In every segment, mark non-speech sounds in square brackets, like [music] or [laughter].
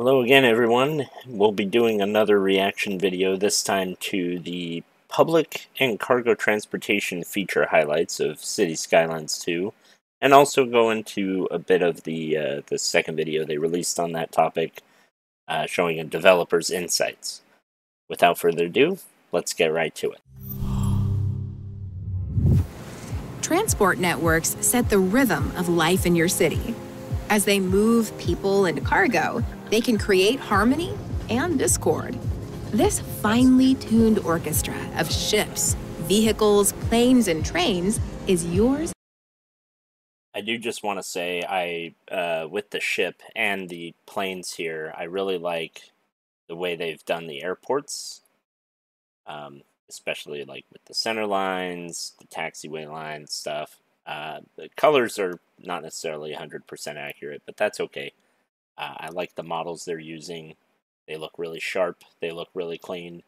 Hello again everyone. We'll be doing another reaction video, this time to the public and cargo transportation feature highlights of City Skylines 2, and also go into a bit of the, uh, the second video they released on that topic, uh, showing a developer's insights. Without further ado, let's get right to it. Transport networks set the rhythm of life in your city. As they move people and cargo, they can create harmony and discord. This finely tuned orchestra of ships, vehicles, planes, and trains is yours. I do just want to say, I uh, with the ship and the planes here, I really like the way they've done the airports, um, especially like with the center lines, the taxiway line stuff. Uh, the colors are not necessarily 100% accurate, but that's okay. Uh, I like the models they're using. They look really sharp. They look really clean.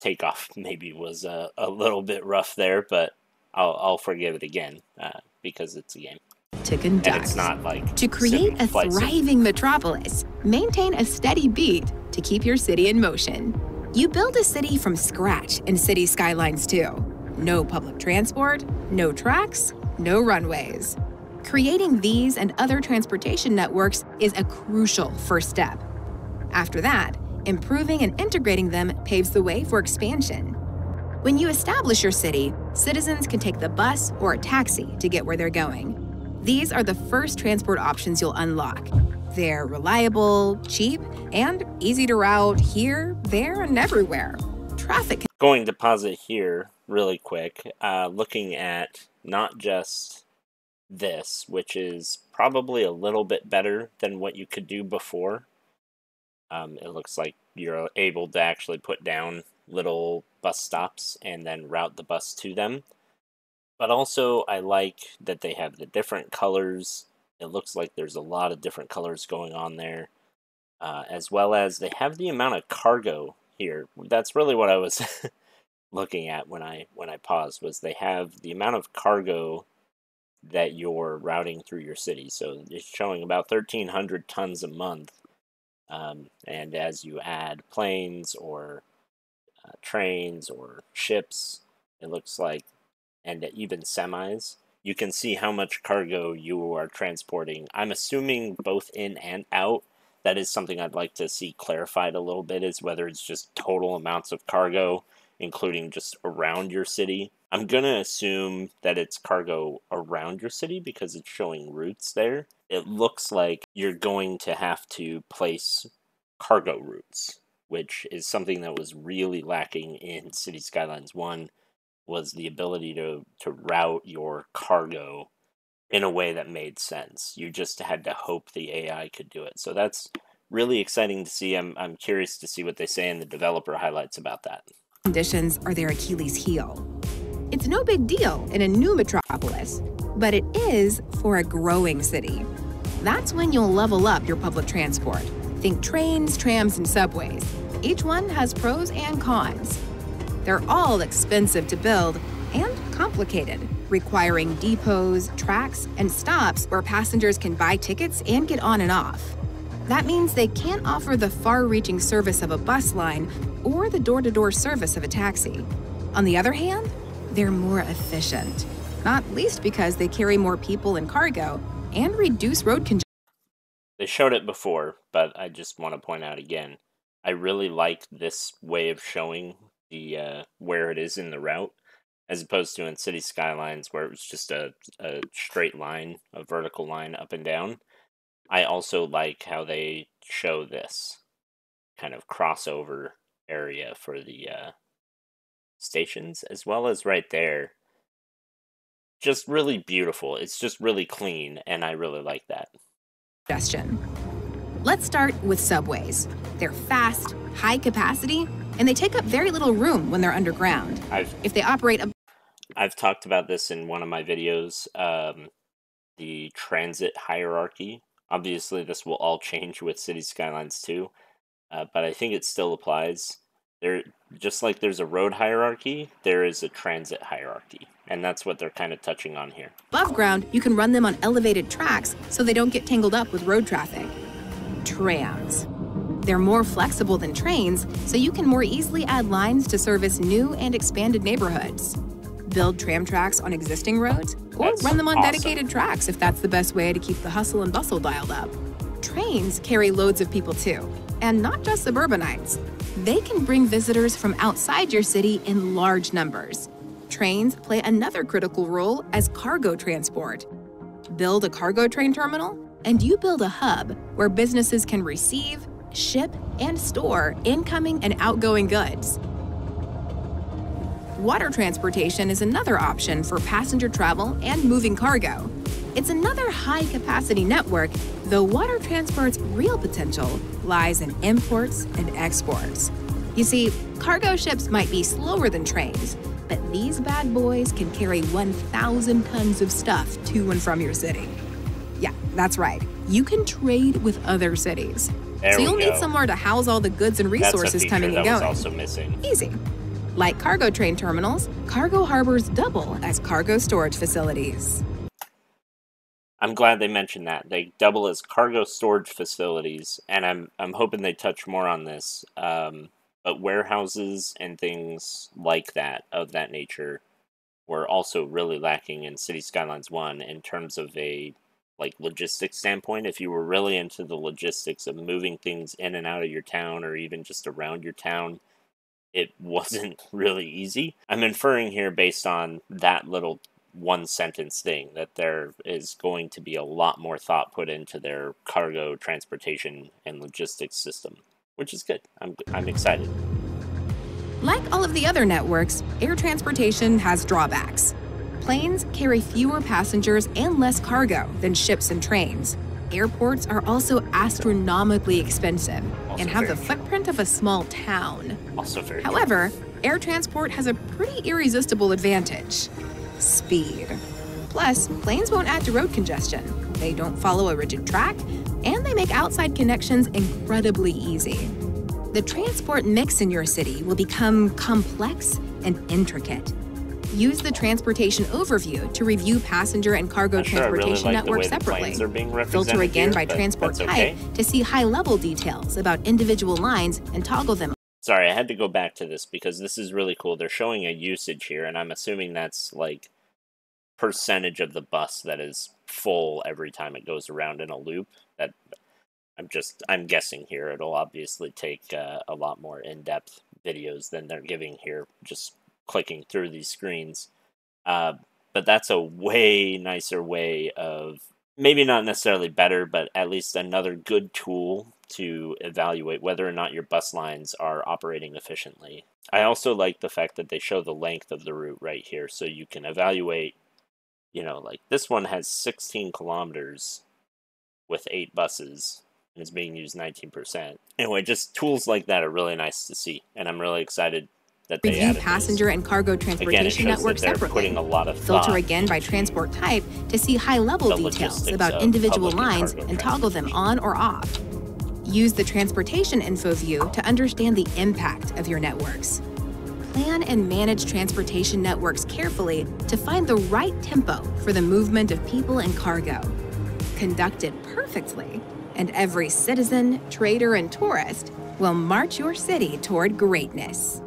Takeoff [laughs] maybe was a, a little bit rough there, but I'll, I'll forgive it again uh, because it's a game. To conduct. It's not like to create a thriving metropolis, maintain a steady beat to keep your city in motion. You build a city from scratch in City Skylines 2. No public transport, no tracks, no runways. Creating these and other transportation networks is a crucial first step. After that, improving and integrating them paves the way for expansion. When you establish your city, citizens can take the bus or a taxi to get where they're going. These are the first transport options you'll unlock. They're reliable, cheap, and easy to route here, there, and everywhere. Traffic. Going to pause it here really quick, uh, looking at not just this, which is probably a little bit better than what you could do before. Um, it looks like you're able to actually put down little bus stops and then route the bus to them. But also, I like that they have the different colors. It looks like there's a lot of different colors going on there. Uh, as well as they have the amount of cargo here. That's really what I was [laughs] looking at when I when I paused was they have the amount of cargo that you're routing through your city. So it's showing about 1,300 tons a month. Um, and as you add planes or uh, trains or ships, it looks like, and even semis, you can see how much cargo you are transporting. I'm assuming both in and out. That is something I'd like to see clarified a little bit is whether it's just total amounts of cargo including just around your city. I'm going to assume that it's cargo around your city because it's showing routes there. It looks like you're going to have to place cargo routes, which is something that was really lacking in City Skylines 1 was the ability to to route your cargo in a way that made sense. You just had to hope the AI could do it. So that's really exciting to see. I'm I'm curious to see what they say in the developer highlights about that conditions are their Achilles heel. It's no big deal in a new metropolis, but it is for a growing city. That's when you'll level up your public transport. Think trains, trams, and subways. Each one has pros and cons. They're all expensive to build and complicated, requiring depots, tracks, and stops where passengers can buy tickets and get on and off. That means they can't offer the far reaching service of a bus line or the door to door service of a taxi. On the other hand, they're more efficient, not least because they carry more people and cargo and reduce road congestion. They showed it before, but I just want to point out again I really like this way of showing the uh, where it is in the route as opposed to in city skylines where it was just a, a straight line a vertical line up and down I also like how they show this kind of crossover area for the uh, stations, as well as right there. Just really beautiful. It's just really clean, and I really like that. Suggestion. Let's start with subways. They're fast, high capacity, and they take up very little room when they're underground. I've, if they operate a I've talked about this in one of my videos, um, the transit hierarchy Obviously, this will all [laughs] change with City Skylines 2, uh, but I think it still applies. There, just like there's a road hierarchy, there is a transit hierarchy, and that's what they're kind of touching on here. Above ground, you can run them on elevated tracks so they don't get tangled up with road traffic. trams. They're more flexible than trains, so you can more easily add lines to service new and expanded neighborhoods. Build tram tracks on existing roads, or That's run them on awesome. dedicated tracks if that's the best way to keep the hustle and bustle dialed up. Trains carry loads of people too, and not just suburbanites. They can bring visitors from outside your city in large numbers. Trains play another critical role as cargo transport. Build a cargo train terminal, and you build a hub where businesses can receive, ship, and store incoming and outgoing goods. Water transportation is another option for passenger travel and moving cargo. It's another high capacity network, though water transport's real potential lies in imports and exports. You see, cargo ships might be slower than trains, but these bad boys can carry 1,000 tons of stuff to and from your city. Yeah, that's right. You can trade with other cities. There so you'll need somewhere to house all the goods and resources coming that and was going. also missing. Easy. Like cargo train terminals, cargo harbors double as cargo storage facilities. I'm glad they mentioned that. They double as cargo storage facilities, and I'm I'm hoping they touch more on this. Um, but warehouses and things like that of that nature were also really lacking in City Skylines One in terms of a like logistics standpoint. If you were really into the logistics of moving things in and out of your town, or even just around your town, it [laughs] wasn't really easy. I'm inferring here based on that little one sentence thing that there is going to be a lot more thought put into their cargo transportation and logistics system, which is good. I'm I'm excited. Like all of the other networks, air transportation has drawbacks. Planes carry fewer passengers and less cargo than ships and trains. Airports are also astronomically expensive Also and have the true. footprint of a small town. Also very true. However, air transport has a pretty irresistible advantage speed. Plus, planes won't add to road congestion, they don't follow a rigid track, and they make outside connections incredibly easy. The transport mix in your city will become complex and intricate. Use the transportation overview to review passenger and cargo sure I really transportation like networks separately. planes are being Filter again here, by transport that's type okay. to see high level details about individual lines and toggle them Sorry, I had to go back to this because this is really cool. They're showing a usage here, and I'm assuming that's like percentage of the bus that is full every time it goes around in a loop. That I'm just I'm guessing here. It'll obviously take uh, a lot more in-depth videos than they're giving here. Just clicking through these screens, uh, but that's a way nicer way of maybe not necessarily better, but at least another good tool to evaluate whether or not your bus lines are operating efficiently. I also like the fact that they show the length of the route right here so you can evaluate, you know, like this one has 16 kilometers with eight buses and is being used 19%. Anyway, just tools like that are really nice to see, and I'm really excited that they Review passenger and cargo transportation networks separately. a lot of Filter again by transport type to see high level details about individual public and lines and toggle them on or off. Use the transportation info view to understand the impact of your networks. Plan and manage transportation networks carefully to find the right tempo for the movement of people and cargo. Conduct it perfectly, and every citizen, trader, and tourist will march your city toward greatness.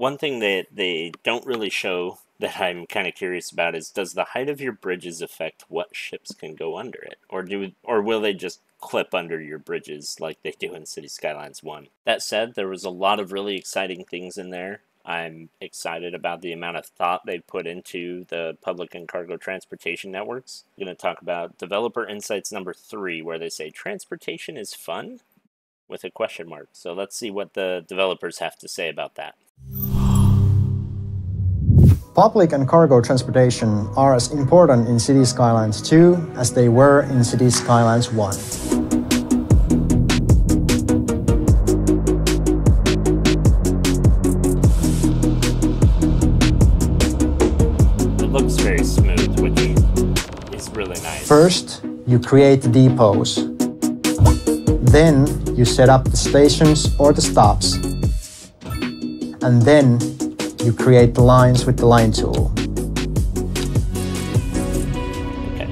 One thing that they don't really show that I'm kind of curious about is does the height of your bridges affect what ships can go under it, or do or will they just clip under your bridges like they do in City Skylines One? That said, there was a lot of really exciting things in there. I'm excited about the amount of thought they put into the public and cargo transportation networks. I'm going to talk about developer insights number three, where they say transportation is fun with a question mark. So let's see what the developers have to say about that. Public and cargo transportation are as important in City Skylines 2 as they were in City Skylines 1. It looks very smooth, which is really nice. First, you create the depots. Then, you set up the stations or the stops. And then, you create the lines with the line tool. Okay.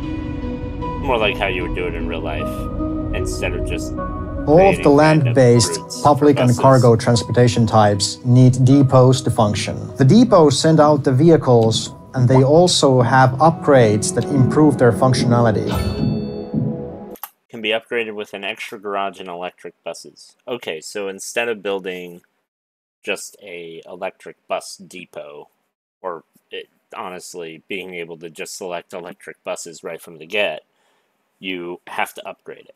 More like how you would do it in real life instead of just all of the land-based public and cargo transportation types need depots to function. The depots send out the vehicles and they also have upgrades that improve their functionality. Can be upgraded with an extra garage and electric buses. Okay, so instead of building just a electric bus depot, or it, honestly being able to just select electric buses right from the get, you have to upgrade it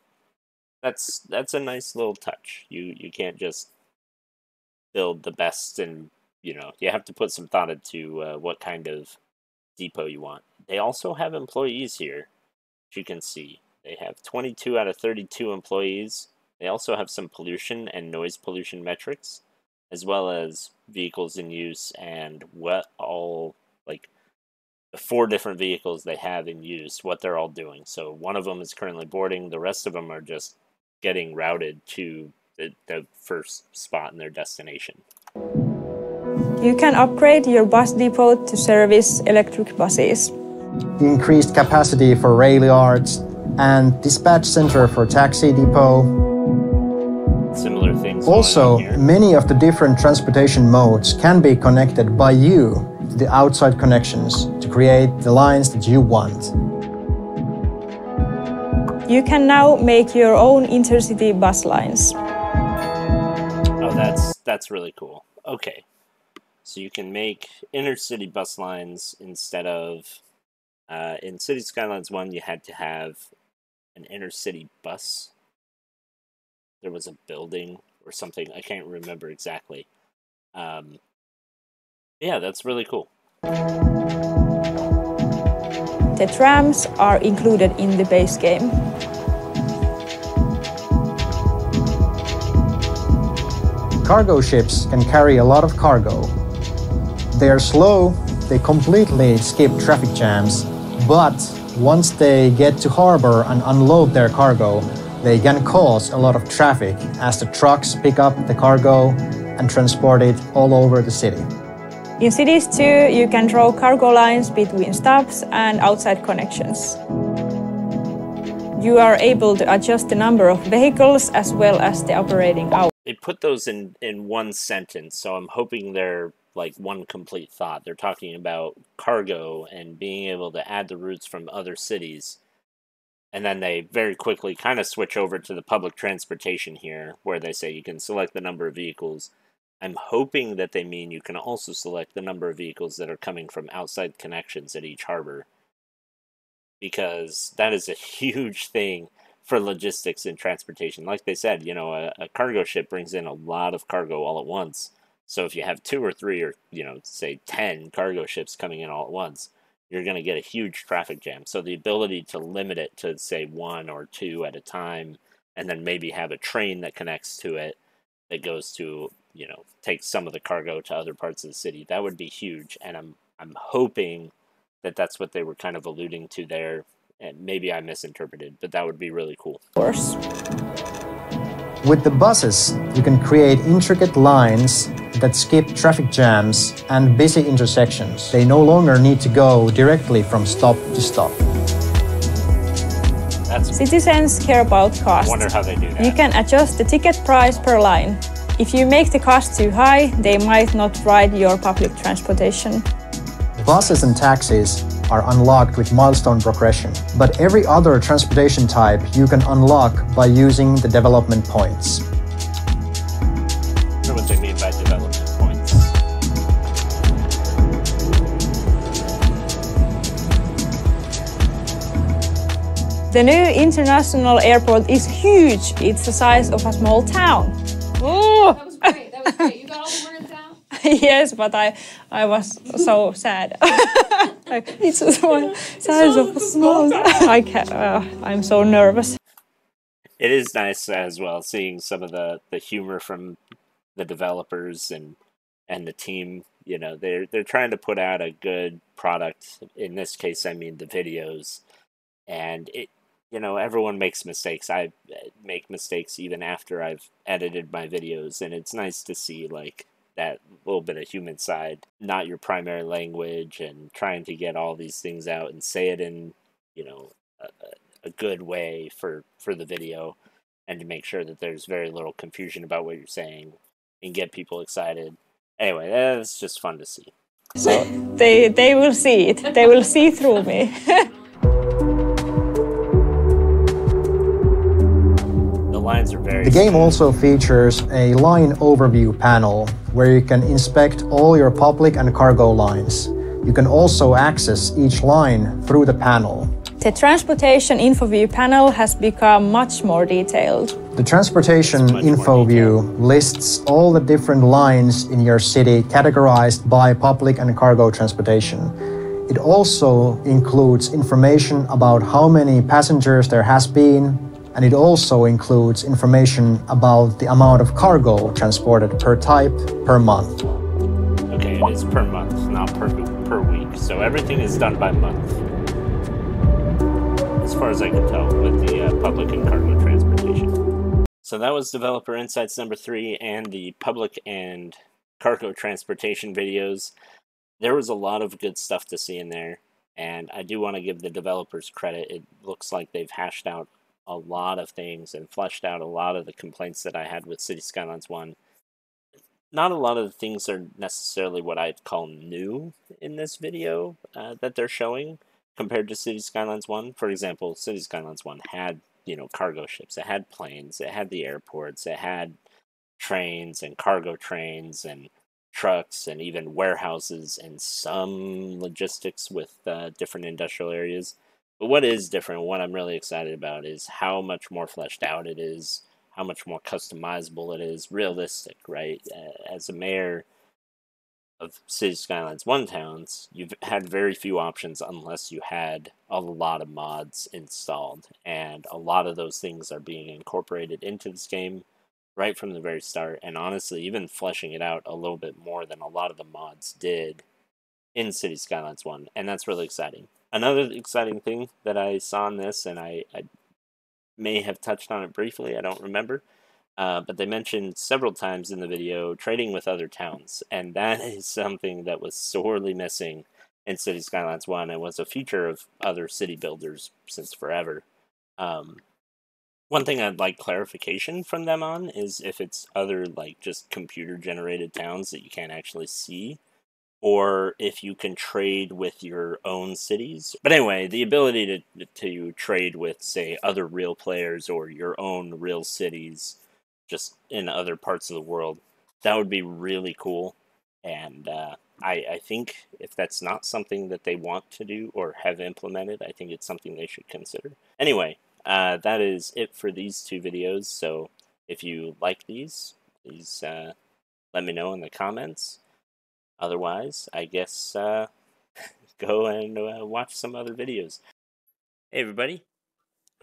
that's that's a nice little touch. You you can't just build the best and you know you have to put some thought into uh, what kind of depot you want. They also have employees here, as you can see. They have 22 out of 32 employees. They also have some pollution and noise pollution metrics, as well as vehicles in use and what all like the four different vehicles they have in use, what they're all doing. So one of them is currently boarding. The rest of them are just getting routed to the, the first spot in their destination. You can upgrade your bus depot to service electric buses. Increased capacity for rail yards and dispatch center for taxi depot. Similar things. Also, many of the different transportation modes can be connected by you to the outside connections to create the lines that you want. You can now make your own intercity bus lines. Oh, that's that's really cool. Okay. So you can make intercity bus lines instead of uh, in City Skylines 1 you had to have an intercity bus. There was a building or something. I can't remember exactly. Um, yeah, that's really cool. The trams are included in the base game. Cargo ships can carry a lot of cargo. They are slow, they completely skip traffic jams, but once they get to harbor and unload their cargo, they can cause a lot of traffic as the trucks pick up the cargo and transport it all over the city. In Cities 2, you can draw cargo lines between stops and outside connections. You are able to adjust the number of vehicles as well as the operating hours. They put those in, in one sentence, so I'm hoping they're like one complete thought. They're talking about cargo and being able to add the routes from other cities. And then they very quickly kind of switch over to the public transportation here, where they say you can select the number of vehicles I'm hoping that they mean you can also select the number of vehicles that are coming from outside connections at each harbor. Because that is a [laughs] huge thing for logistics and transportation. Like they said, you know, a, a, cargo ship brings in a lot of cargo all at once. So if you have two or three or, you know, say 10 cargo ships coming in all at once, you're going to get a huge traffic jam. So the ability to limit it to, say, one or two at a time, and then maybe have a train that connects to it that goes to you know take some of the cargo to other parts of the city. That would be huge, and I'm I'm hoping that that's what they were kind of alluding to there. And maybe I misinterpreted, but that would be really cool. Of course. With the buses, you can create intricate lines that skip traffic jams and busy intersections. They no longer need to go directly from stop to stop. That's Citizens care about cost. I wonder how they do that. You can adjust the ticket price per line. If you make the cost too high, they might not ride your public transportation. Buses and taxis are unlocked with milestone progression, but every other transportation type you can unlock by using the development points. What they mean by development points. The new international airport is huge. It's the size of a small town. Oh! That was great. That was great. You got all the words down? [laughs] yes, but I I was so sad. [laughs] [laughs] it's so size of a small. [laughs] I can't. Uh, I'm so nervous. It is nice as well seeing some of the the humor from the developers and and the team. You know, they're they're trying to put out a good product. In this case, I mean the videos, and it you know, everyone makes mistakes. I uh, make mistakes even after I've edited my videos, and it's nice to see like that little bit of human side, not your primary language, and trying to get all these things out and say it in, you know, a, a good way for for the video and to make sure that there's very little confusion about what you're saying and get people excited. Anyway, eh, that's just fun to see. So they they will see it. They will see through me. [laughs] lines are very The game also features a line overview panel where you can inspect all your public and cargo lines. You can also access each line through the panel. The transportation info view panel has become much more detailed. The transportation It's much more info view lists all the different lines in your city categorized by public and cargo transportation. It also includes information about how many passengers there has been, and it also includes information about the amount of cargo transported per type per month. Okay, it is per month, not per per week. So everything is done by month, as far as I can tell, with the uh, public and cargo transportation. So that was developer insights number three, and the public and cargo transportation videos. There was a lot of good stuff to see in there, and I do want to give the developers credit. It looks like they've hashed out a lot of things and fleshed out a lot of the complaints that I had with City Skylines 1 not a lot of the things are necessarily what I'd call new in this video uh, that they're showing compared to City Skylines 1. For example, City Skylines 1 had, you know, cargo ships, it had planes, it had the airports, it had trains and cargo trains and trucks and even warehouses and some logistics with uh, different industrial areas. But what is different, what I'm really excited about, is how much more fleshed out it is how much more customizable it is, realistic, right? As a mayor of City Skylines One Towns, you've had very few options unless you had a lot of mods installed, and a lot of those things are being incorporated into this game right from the very start, and honestly, even fleshing it out a little bit more than a lot of the mods did in City Skylines 1, and that's really exciting. Another exciting thing that I saw in this, and I, I may have touched on it briefly, I don't remember. Uh, but they mentioned several times in the video trading with other towns, and that [laughs] is something that was sorely missing in City Skylines 1 and was a feature of other city builders since forever. Um, one thing I'd like clarification from them on is if it's other, like, just computer generated towns that you can't actually see or if you can trade with your own cities. But anyway, the ability to to trade with say other real players or your own real cities just in other parts of the world, that would be really cool. And uh, I, I think if that's not something that they want to do or have implemented, I think it's something they should consider. Anyway, uh, that is it for these two videos. So if you like these, please uh, let me know in the comments. Otherwise, I guess uh, [laughs] go and uh, watch some other videos. Hey everybody,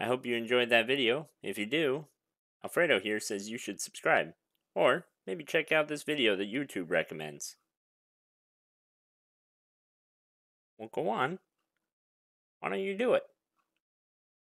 I hope you enjoyed that video. If you do, Alfredo here says you should subscribe. Or maybe check out this video that YouTube recommends. Well, go on. Why don't you do it?